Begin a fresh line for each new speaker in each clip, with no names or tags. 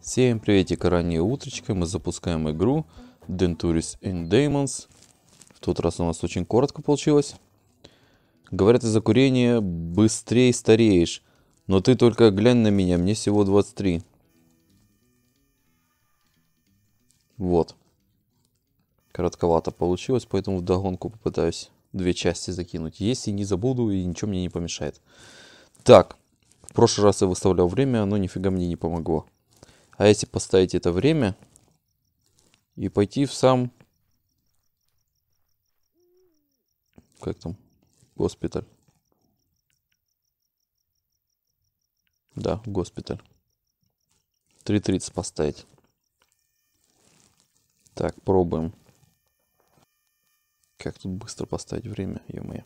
Всем приветик, раннее утречко, мы запускаем игру Denturis and Demons. В тот раз у нас очень коротко получилось. Говорят, из-за курения быстрее стареешь. Но ты только глянь на меня, мне всего 23. Вот. Коротковато получилось, поэтому в догонку попытаюсь две части закинуть. Если не забуду и ничего мне не помешает. Так, в прошлый раз я выставлял время, оно нифига мне не помогло. А если поставить это время и пойти в сам... Как там? Госпиталь. Да, госпиталь. 3.30 поставить. Так, пробуем. Как тут быстро поставить время, ё-моё.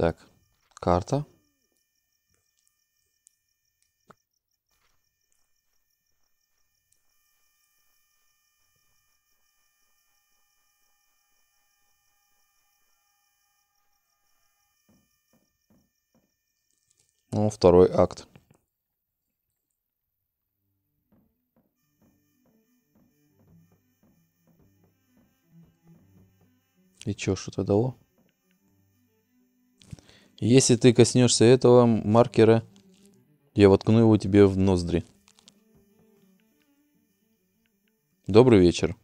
Так, карта. Ну, второй акт. И чё, что-то дало? Если ты коснешься этого маркера, я воткну его тебе в ноздри. Добрый вечер.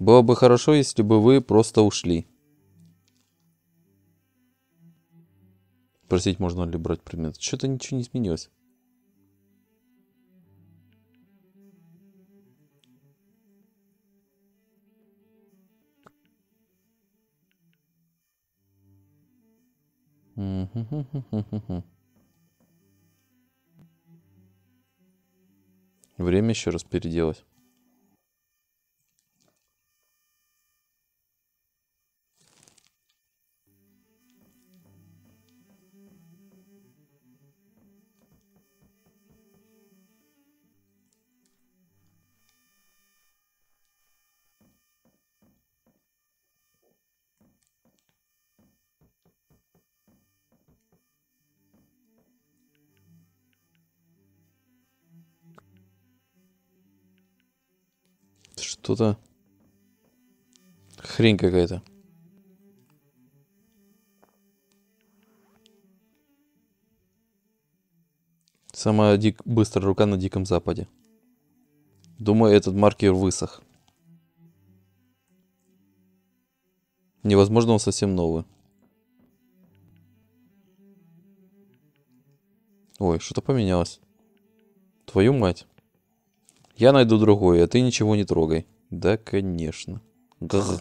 Было бы хорошо, если бы вы просто ушли. Спросить, можно ли брать предмет. Что-то ничего не изменилось. Время еще раз переделать. Что-то... Хрень какая-то. Самая дик... быстрая рука на Диком Западе. Думаю, этот маркер высох. Невозможно, он совсем новый. Ой, что-то поменялось. Твою мать. Я найду другой, а ты ничего не трогай. Да, конечно. Гр.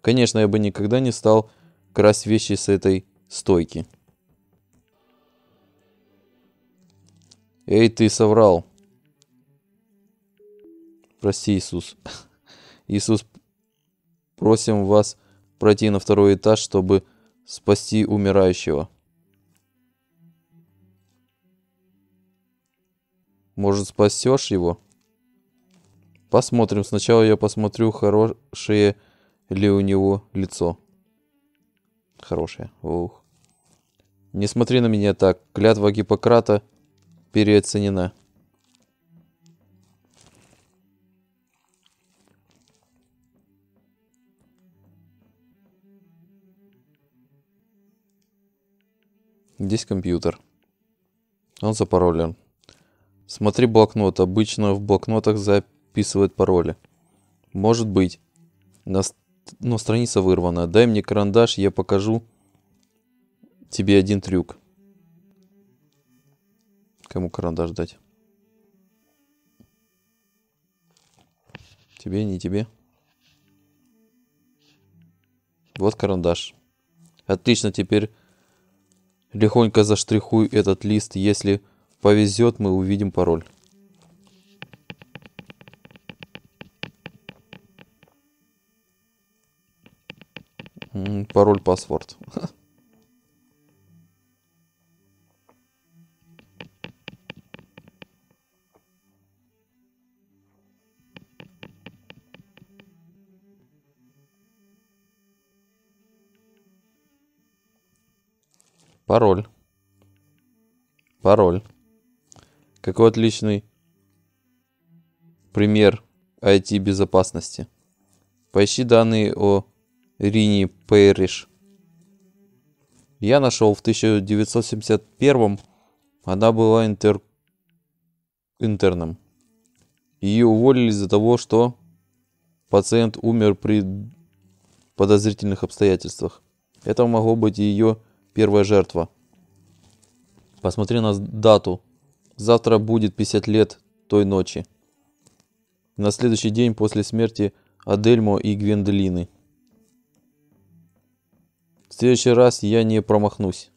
Конечно, я бы никогда не стал красть вещи с этой стойки. Эй, ты соврал. Прости, Иисус. Иисус, просим вас пройти на второй этаж, чтобы спасти умирающего. Может, спасешь его? Посмотрим. Сначала я посмотрю, хорошее ли у него лицо. Хорошее. Ух. Не смотри на меня так. Клятва Гиппократа переоценена. Здесь компьютер. Он запаролен. Смотри блокнот. Обычно в блокнотах запись вписывает пароли. Может быть. Но ну, страница вырвана. Дай мне карандаш, я покажу тебе один трюк. Кому карандаш дать? Тебе, не тебе? Вот карандаш. Отлично, теперь легонько заштрихуй этот лист. Если повезет, мы увидим пароль. пароль, паспорт. Пароль. Пароль. Какой отличный пример IT-безопасности. Поищи данные о Рине Пэриш. Я нашел в 1971 она была интер... интерном. Ее уволили из-за того, что пациент умер при подозрительных обстоятельствах. Это могло быть ее первая жертва. Посмотри на дату. Завтра будет 50 лет той ночи. На следующий день после смерти Адельмо и Гвендолины. В следующий раз я не промахнусь.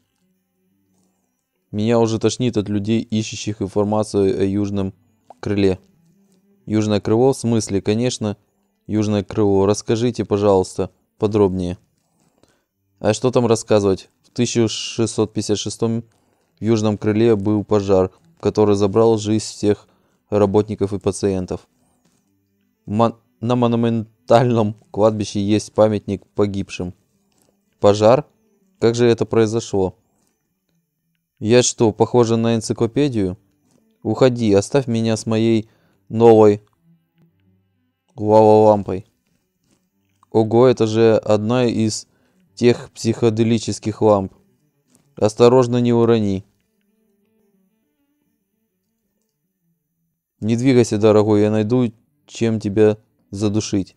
Меня уже тошнит от людей, ищущих информацию о южном крыле. Южное крыло? В смысле, конечно, южное крыло. Расскажите, пожалуйста, подробнее. А что там рассказывать? В 1656 в южном крыле был пожар, который забрал жизнь всех работников и пациентов. Мон на монументальном кладбище есть памятник погибшим. Пожар? Как же это произошло? Я что, похожа на энциклопедию? Уходи, оставь меня с моей новой лава-лампой. Ого, это же одна из тех психоделических ламп. Осторожно, не урони. Не двигайся, дорогой, я найду, чем тебя задушить.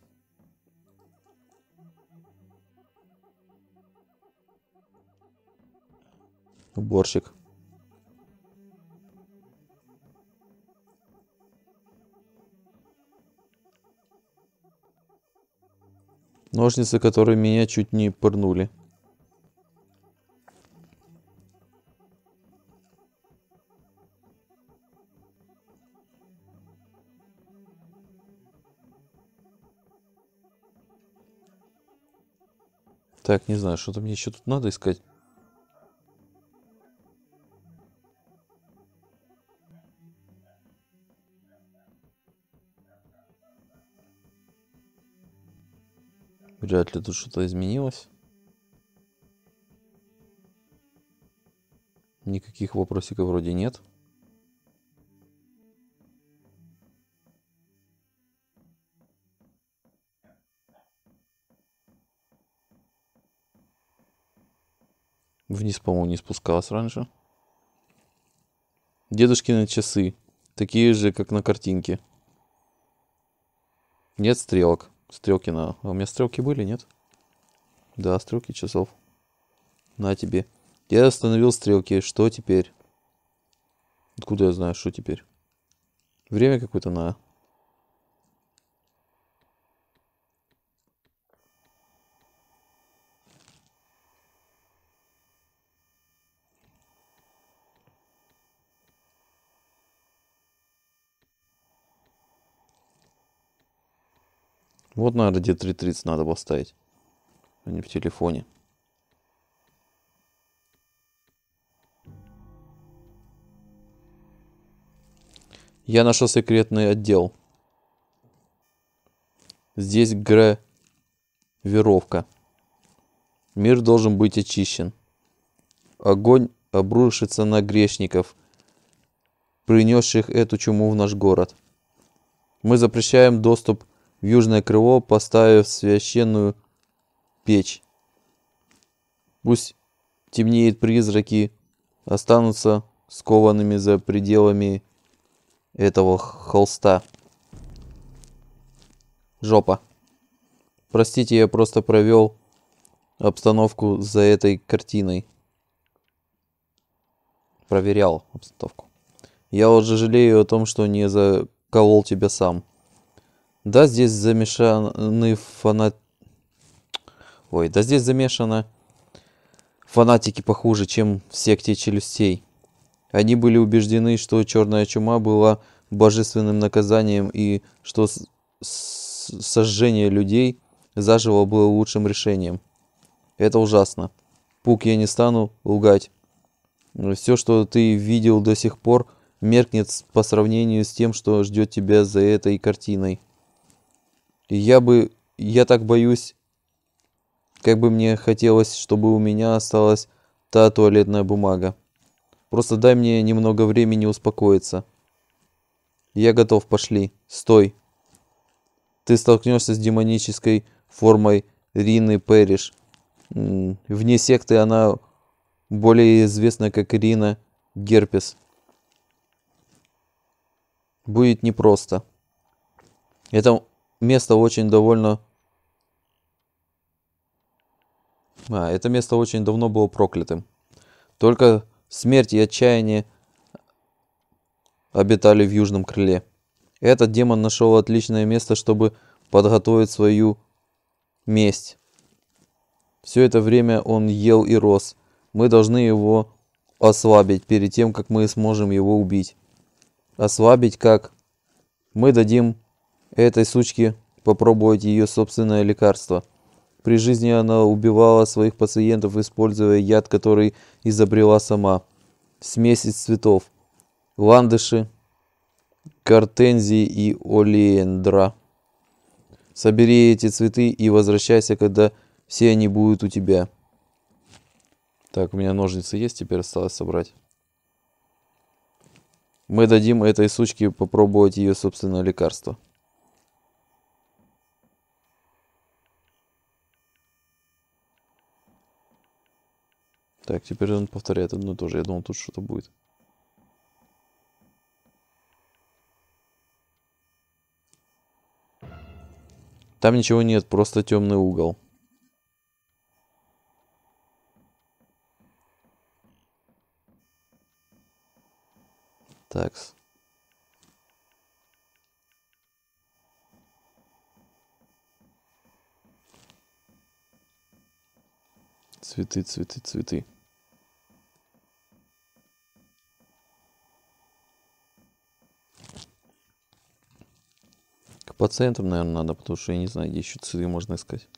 Уборщик. Ножницы, которые меня чуть не пырнули. Так, не знаю, что-то мне еще тут надо искать. Вряд ли тут что-то изменилось. Никаких вопросиков вроде нет. Вниз, по-моему, не спускалась раньше. Дедушкины часы. Такие же, как на картинке. Нет стрелок. Стрелки на... А у меня стрелки были, нет? Да, стрелки часов. На тебе. Я остановил стрелки. Что теперь? Откуда я знаю, что теперь? Время какое-то на... Вот, наверное, где 3.30 надо поставить, а не в телефоне. Я нашел секретный отдел. Здесь гравировка. Мир должен быть очищен. Огонь обрушится на грешников, принесших эту чуму в наш город. Мы запрещаем доступ в южное крыло, поставив священную печь. Пусть темнеет призраки, останутся скованными за пределами этого холста. Жопа. Простите, я просто провел обстановку за этой картиной. Проверял обстановку. Я уже жалею о том, что не заколол тебя сам. Да, здесь замешаны фанат... Ой, да здесь замешаны фанатики похуже, чем в секте челюстей. Они были убеждены, что черная чума была божественным наказанием и что сожжение людей заживо было лучшим решением. Это ужасно. Пук, я не стану лгать. Все, что ты видел до сих пор, меркнет по сравнению с тем, что ждет тебя за этой картиной. Я бы... Я так боюсь, как бы мне хотелось, чтобы у меня осталась та туалетная бумага. Просто дай мне немного времени успокоиться. Я готов, пошли. Стой. Ты столкнешься с демонической формой Рины Перриш. Вне секты она более известна как Рина Герпес. Будет непросто. Это место очень довольно... А, это место очень давно было проклятым. Только смерть и отчаяние обитали в южном крыле. Этот демон нашел отличное место, чтобы подготовить свою месть. Все это время он ел и рос. Мы должны его ослабить перед тем, как мы сможем его убить. Ослабить как? Мы дадим этой сучке попробовать ее собственное лекарство. При жизни она убивала своих пациентов, используя яд, который изобрела сама. Смесь из цветов. Ландыши, гортензии и олеендра. Собери эти цветы и возвращайся, когда все они будут у тебя. Так, у меня ножницы есть, теперь осталось собрать. Мы дадим этой сучке попробовать ее собственное лекарство. Так, теперь он повторяет одно и то же. Я думал, тут что-то будет. Там ничего нет, просто темный угол. Такс. Цветы, цветы, цветы. Пациентам, наверное, надо, потому что я не знаю, где еще цветы можно искать.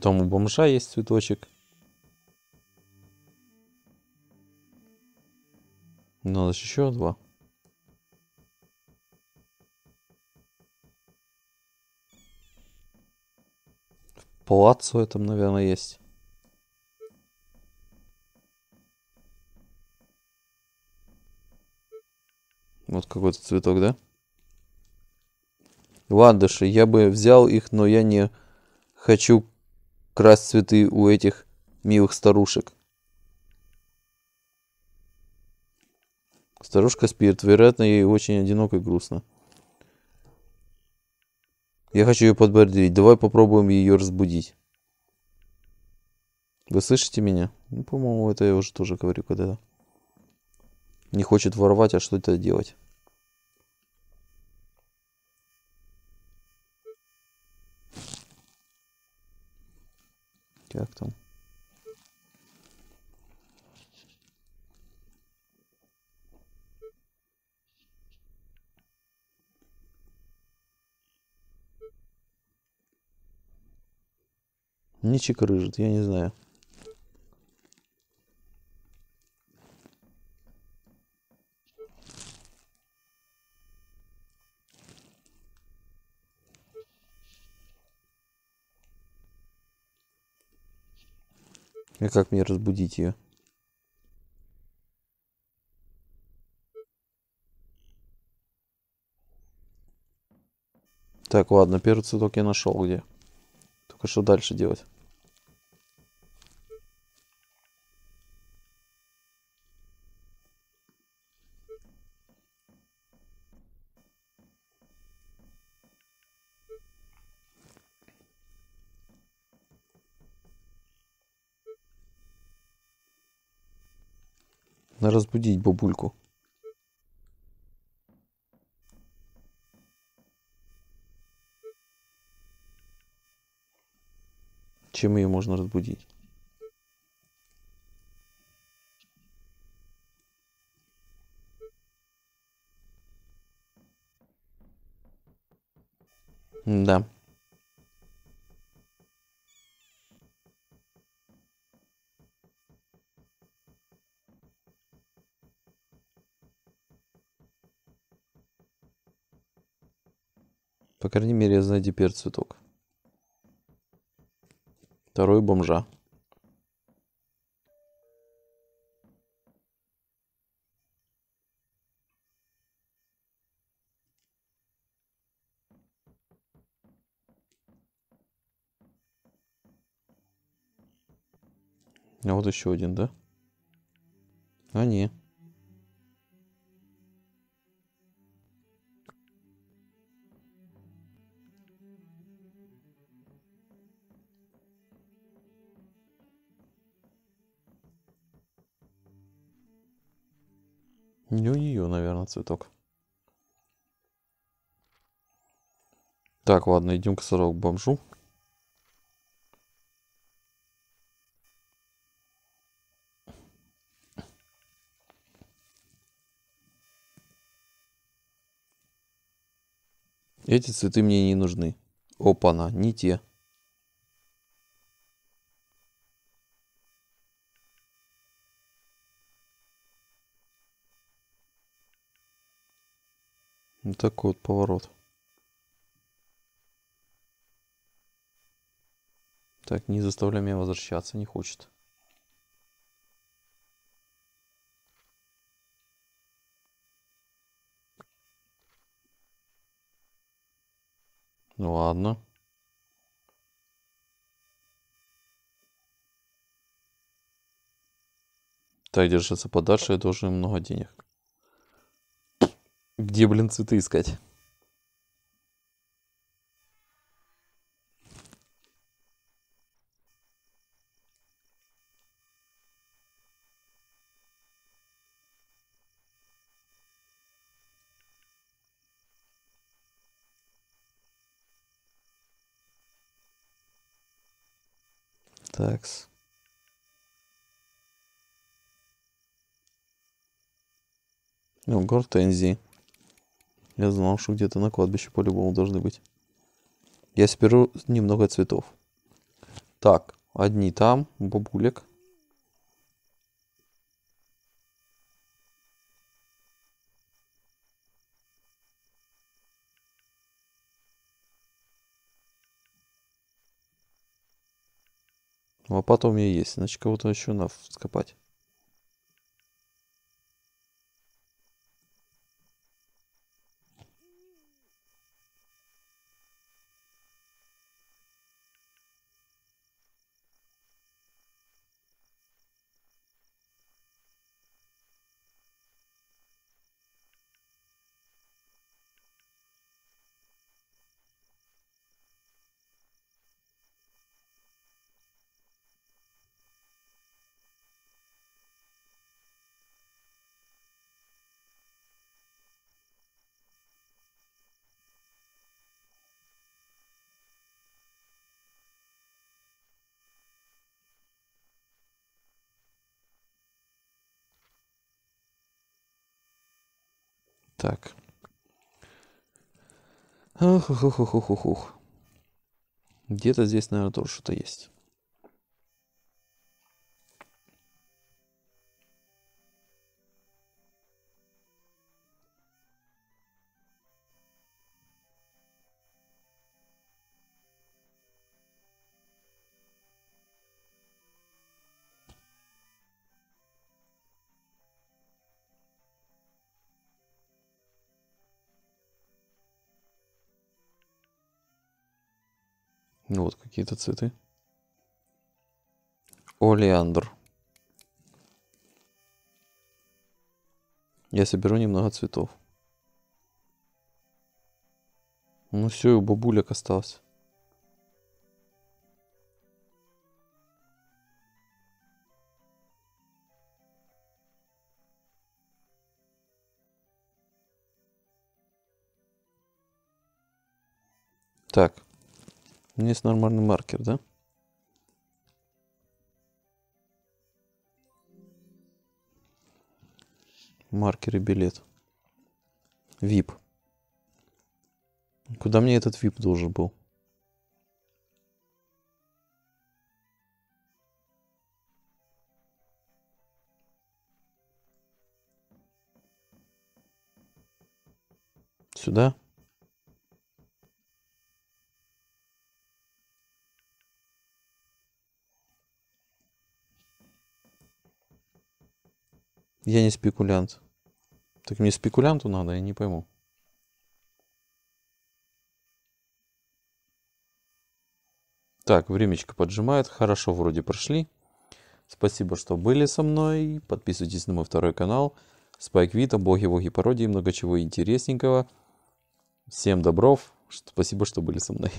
Там у бомжа есть цветочек. Надо еще два. Палаццо этом, наверное, есть. Вот какой-то цветок, да? Ландыши. Я бы взял их, но я не хочу красть цветы у этих милых старушек. Старушка спит. Вероятно, ей очень одиноко и грустно. Я хочу ее подбодрить. Давай попробуем ее разбудить. Вы слышите меня? Ну, по-моему, это я уже тоже говорю, когда не хочет воровать, а что это делать. Как там? Не чекрыжит, я не знаю. И как мне разбудить ее? Так, ладно, первый цветок я нашел где. Только что дальше делать? на разбудить бабульку. чем ее можно разбудить. Да. По крайней мере, я знаю теперь цветок. Второй бомжа. А вот еще один, да? А, не. Наверное, цветок. Так, ладно, идем к сорок бомжу. Эти цветы мне не нужны. Опа-на, не те. Вот такой вот поворот. Так, не заставляй меня возвращаться, не хочет. Ну ладно. Так, держаться подальше, я должен много денег. Где, блин, цветы искать? Такс. Ну, гортензии. Я знал, что где-то на кладбище по-любому должны быть. Я соберу немного цветов. Так, одни там, бабулек. А потом у меня есть. Значит, кого-то еще надо скопать. Так. Ух, ух, ух, ух, ух, ух. Где-то здесь, наверное, тоже что-то есть. Вот какие-то цветы. Олеандр. Я соберу немного цветов. Ну все, у бабулек осталось. Так. У меня есть нормальный маркер, да? Маркер и билет. VIP. Куда мне этот VIP должен был? Сюда? Я не спекулянт. Так мне спекулянту надо, я не пойму. Так, времечко поджимает. Хорошо, вроде прошли. Спасибо, что были со мной. Подписывайтесь на мой второй канал. Спайк Вита, боги, боги, пародии, много чего интересненького. Всем добров. Спасибо, что были со мной.